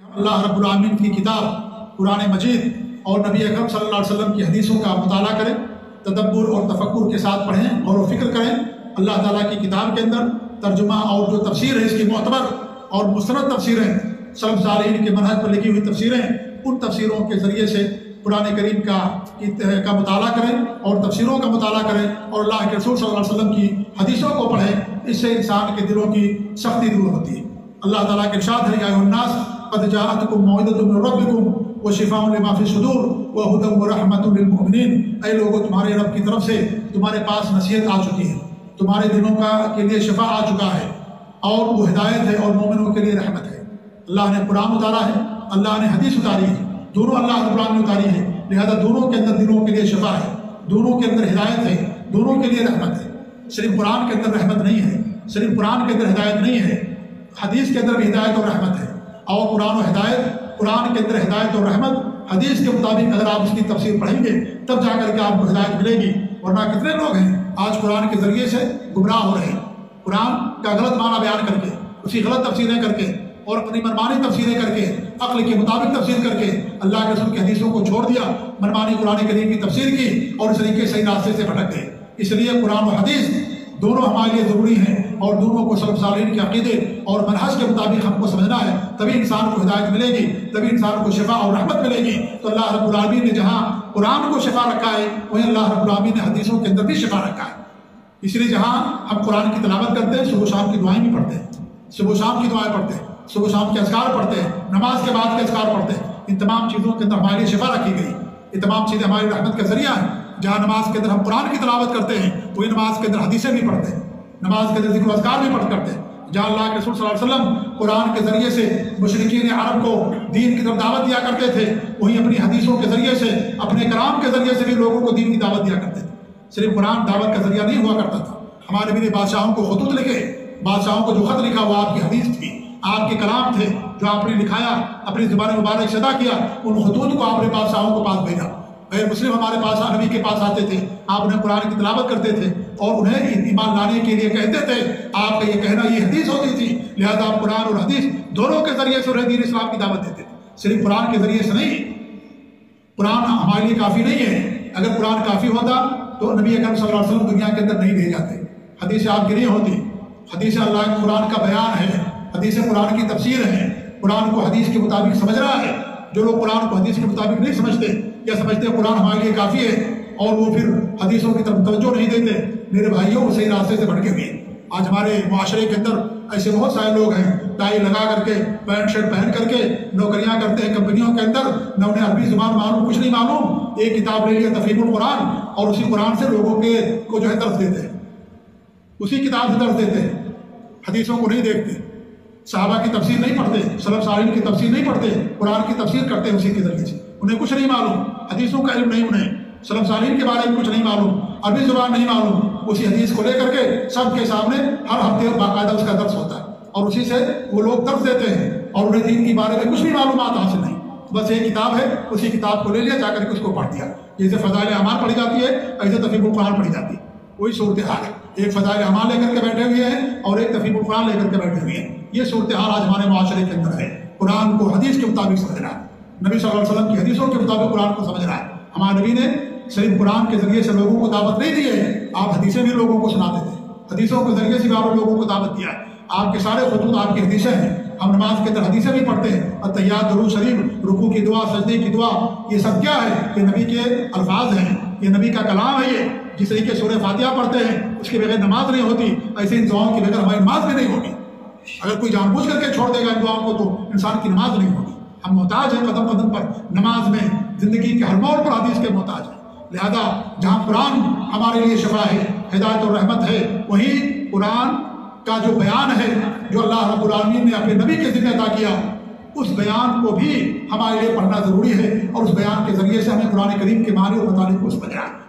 अल्लाह रब्बुल की किताब कुरान मजीद और नबी अकरम सल्लल्लाहु अलैहि वसल्लम की हदीसों का मताला करें, तदब्बर और तफक्र के साथ पढ़ें और फ़िक्र करें। अल्लाह ताला की किताब के अंदर तर्जुमा और जो तफसीर है इसकी मोतबर और मुस्ंद तफसीरें सलब सालीन के मनहज पर लिखी हुई तफसीरें उन तफसीरों के ज़रिए से कुरान करीम का का मताला करें और तफसीरों का मताल करें और अल्लाह के रसूल सल्लल्लाहु अलैहि वसल्लम की हदीसों को पढ़ें, इससे इंसान के दिलों की सख्ती दूर होती है। अल्लाह ताला के है या उन्नास कद जाअतकुम मौइदतुम मिन रब्बिकुम व शिफाउन लिमा फ़ी व हुदम व रहमतुल लिल लोगों तुम्हारे रब की तरफ़ से तुम्हारे पास नसीहत आ चुकी है तुम्हारे दिलों का के लिए शिफा आ चुका है और वो हिदायत है और मोमिनों के लिए रहमत है अल्लाह ने कुरान उतारा है अल्लाह ने हदीस उतारी है दोनों अल्लाह कुरान ने उतारी है लिहाजा दोनों के अंदर दिलों के लिए शिफा है दोनों के अंदर हिदायत है दोनों के लिए रहमत है सिर्फ़ कुरान के अंदर रहमत नहीं है सिर्फ़ कुरान के अंदर हिदायत नहीं है हदीस के अंदर भी हिदायत और रहमत है और कुरान हिदायत कुरान के अंदर हिदायत और रहमत, हदीस के मुताबिक अगर आप उसकी तफसीर पढ़ेंगे, तब जा करके आपको हिदायत मिलेगी। वरना कितने लोग हैं, आज कुरान के ज़रिए से गुमराह हो रहे हैं। कुरान का गलत माना बयान करके उसी गलत तफसीरें करके, और अपनी मनमानी तफसीरें करके, अक्ल के मुताबिक तफसीर करके, अल्लाह के रसूल की हदीसों को छोड़ दिया, मनमानी कुरान करीम की तफसीर की, और इस तरीके सही रास्ते से भटक गए। इसलिए कुरान और हदीस दोनों हमारे लिए ज़रूरी हैं। और दोनों को सब सालीन के अकीदे और मनहज के मुताबिक हमको समझना है, तभी इंसान को हिदायत मिलेगी, तभी इंसान को शिफा और रहमत मिलेगी। तो अल्लाह रबालमी ने जहाँ कुरान को शिफा रखा है, वहीं अल्लाह रबालमी ने हदीसों के अंदर भी शिफा रखा है। इसलिए जहाँ हम कुरान की तलावत करते हैं, सुबह शाम की दुआएँ भी पढ़ते हैं। सुबह शाम की दुआएँ पढ़ते हैं, सुबह शाम के असकार पढ़ते हैं, नमाज़ के बाद के असकार पढ़ते हैं। इन तमाम चीज़ों के अंदर हमारे लिए शिफा रखी गई। ये तमाम चीज़ें हमारी रहमत का ज़रिया है। जहाँ नमाज़ के अंदर हम कुरान की तलावत करते हैं, वही नमाज़ के अंदर हदीसें भी पढ़ते हैं। नमाज़ के ज़िक्र असकार भी पढ़ करते जहाँ अल्लाह के रसूल वसल्लम कुरान के ज़रिए से मुशरकिन अरब को दीन की तरफ़ दावत दिया करते थे, वहीं अपनी हदीसों के ज़रिए से, अपने कलाम के ज़रिए से भी लोगों को दीन की दावत दिया करते थे। सिर्फ़ कुरान दावत का ज़रिया नहीं हुआ करता था। हमारे भी ने बादशाहों को खतूत लिखे, बादशाहों को जो खत लिखा वो आपकी हदीस थी। आपके कलाम थे, जो आपने लिखाया, अपनी ज़ुबान मुबारक सदा किया, उन खतूत को आपने बादशाहों के पास भेजा। गैर मुस्लिम हमारे पास नबी के पास आते थे। आप उन्हें कुरान की तलावत करते थे और उन्हें ईमान लाने के लिए कहते थे। आपका ये कहना, ये हदीस होती थी। लिहाजा आप कुरान और हदीस दोनों के ज़रिए से उन्हें दीन इस्लाम की दावत देते थे। सिर्फ़ कुरान के ज़रिए से नहीं। कुरान हमारे लिए काफ़ी नहीं है। अगर कुरान काफ़ी होता तो नबी अकरम वसल्लम दुनिया के अंदर नहीं भेज जाते। हदीस आपकी नहीं होती। हदीस अल्लाह कुरान का बयान है। हदीस कुरान की तफसीर है। कुरान को हदीस के मुताबिक समझ रहा है। जो लोग कुरान को हदीस के मुताबिक नहीं समझते या समझते हैं कुरान हमारे लिए काफ़ी है और वो फिर हदीसों की तरफ़ तवज्जो नहीं देते, मेरे भाइयों सही रास्ते से भटके हुए। आज हमारे माशरे के अंदर ऐसे बहुत सारे लोग हैं टाई लगा करके, पैंट शर्ट पहन करके नौकरियाँ करते हैं कंपनियों के अंदर न उन्हें अरबी ज़ुबान मालूम कुछ नहीं मालूम एक किताब ले लिया तफीकुल कुरान और उसी कुरान से लोगों के को जो है दर्ज देते हैं। उसी किताब से दर्ज देते हैं। हदीसों को नहीं देखते, साहबा की तफसीर नहीं पढ़ते सलब सालिन की तफसीर नहीं पढ़ते, कुरान की तफसीर करते हैं उसी के ज़रिए से। उन्हें कुछ नहीं मालूम। हदीसों का इल्म नहीं उन्हें। सलम सालिन के बारे में कुछ नहीं मालूम, अरबी ज़ुबान नहीं मालूम। उसी हदीस को लेकर के सबके सामने हर हफ़्ते बाकायदा उसका दर्ज होता है। और उसी से वो लोग दर्ज देते हैं और उन्हें दीन के बारे में कुछ भी मालूम हासिल नहीं। बस एक किताब है, उसी किताब को ले लिया, जाकर के उसको पढ़ दिया। जैसे फजाइल अमान पढ़ी जाती है, ऐसे तफीबुल कुरान पढ़ी जाती है। वही सूरत हाल है। एक फजाइल अमान लेकर के बैठे हुए हैं और एक तफीबुल कुरान लेकर के बैठे हुए हैं। ये सूरत हाल आज हमारे माशरे के अंदर है। कुरान को हदीस के मुताबिक समझना है। नबी सल्लल्लाहु वसल्लम की हदीसों के मुताबिक कुरान को समझ रहा है। हमारे नबी ने सिर्फ़ कुरान के ज़रिए से लोगों को दावत नहीं दी है। आप हदीसें भी लोगों को सुनाते थे। हदीसों के ज़रिए से भी आपने लोगों को दावत दिया है। आपके सारे खतूत, आपकी हदीसें हैं। हम नमाज़ के अंदर हदीसें भी पढ़ते हैं। और तैयार दरू शरीफ, रुकू की दुआ, सजदे की दुआ, ये सब क्या है? ये नबी के अल्फाज हैं। ये नबी का कलाम है ये। जिस तरीके सूर्य फातिहा पढ़ते हैं, उसके बगैर नमाज़ नहीं होती। ऐसे इन दुआओं के बगैर हमारी नमाज़ भी नहीं होगी। अगर कोई जानबूझ करके छोड़ देगा इन दुआओं को तो इंसान की नमाज़ नहीं होगी। हम मोहताज हैं कदम कदम पर, नमाज़ में, ज़िंदगी के हर मोड़ पर हदीस के मोहताज हैं। लिहाजा, जहाँ कुरान हमारे लिए शफा है, हिदायत और रहमत है, वहीं कुरान का जो बयान है, जो अल्लाह रबालमीन ने अपने नबी के जिम्मे अदा किया, उस बयान को भी हमारे लिए पढ़ना ज़रूरी है और उस बयान के ज़रिए से हमें कुरान करीम के मानी और बताने को समझना है।